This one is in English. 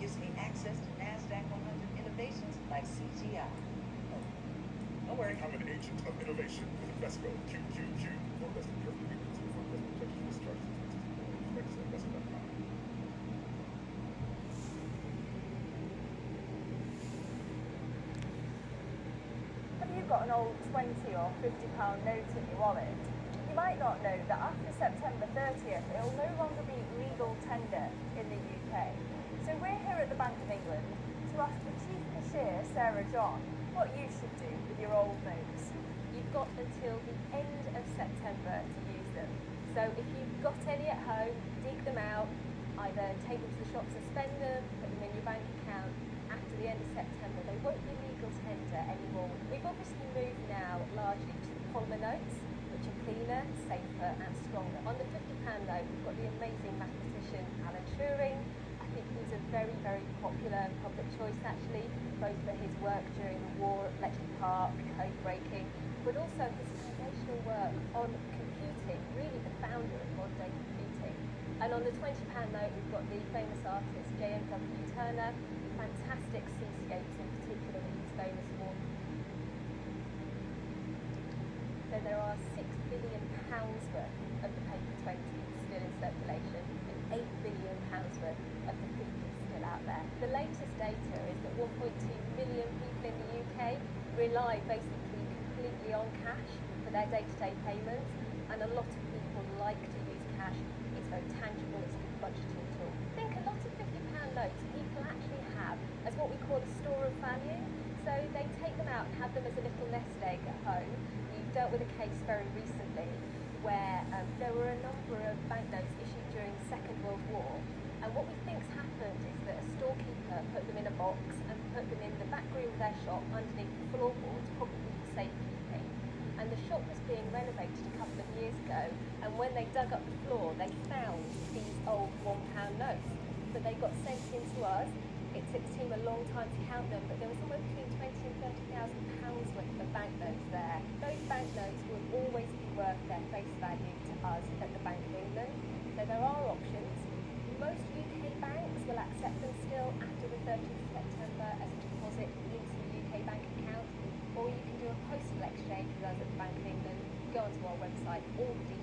gives me access to NASDAQ 100 innovations like CGI. Oh, don't worry. I'm an agent of innovation with Invesco. QQQ. For investment carefully. For investment protection, discharges. Invesco.com. Have you got an old 20 or 50 pound note in your wallet? You might not know that after September 30th, it will no longer be legal tender in the UK. So we're here at the Bank of England to ask the Chief John, what you should do with your old notes. You've got until the end of September to use them. So if you've got any at home, dig them out, either take them to the shop, spend them, put them in your bank account. After the end of September, they won't be legal tender anymore. We've obviously moved now largely to the polymer notes, which are cleaner, safer and stronger. On the £50 note, we've got the amazing mathematician Alan Turing. He's a very, very popular public choice actually, both for his work during the war at Bletchley Park, code breaking, but also his foundational work on computing, really the founder of modern day computing. And on the £20 note, we've got the famous artist J.M.W. Turner, fantastic seascapes in particular that he's famous for. So there are six billion pounds worth of the paper 20s still in circulation and eight billion pounds worth of the 50s still out there. The latest data is that 1.2 million people in the UK rely basically completely on cash for their day-to-day payments and a lot of people like to use cash. It's very tangible, it's a good budgeting tool. I think a lot of £50 notes people actually have as what we call a store of value. So they take them out and have them as a little nest egg at home. You dealt with a case very recently where um, there were a number of banknotes issued during the Second World War. And what we think's happened is that a storekeeper put them in a box and put them in the back room of their shop underneath the floorboards, probably for safekeeping. And the shop was being renovated a couple of years ago, and when they dug up the floor, they found these old one pound notes. So they got sent in to us. It took the team a long time to count them, but there was somewhere between 20 and 30,000 pounds worth of banknotes there. Those banknotes will always be worth their face value to us at the Bank of England. So there are options. Most UK banks will accept them still after the 30th of September as a deposit into the UK bank account, or you can do a postal exchange with us at the Bank of England. Go onto our website, all the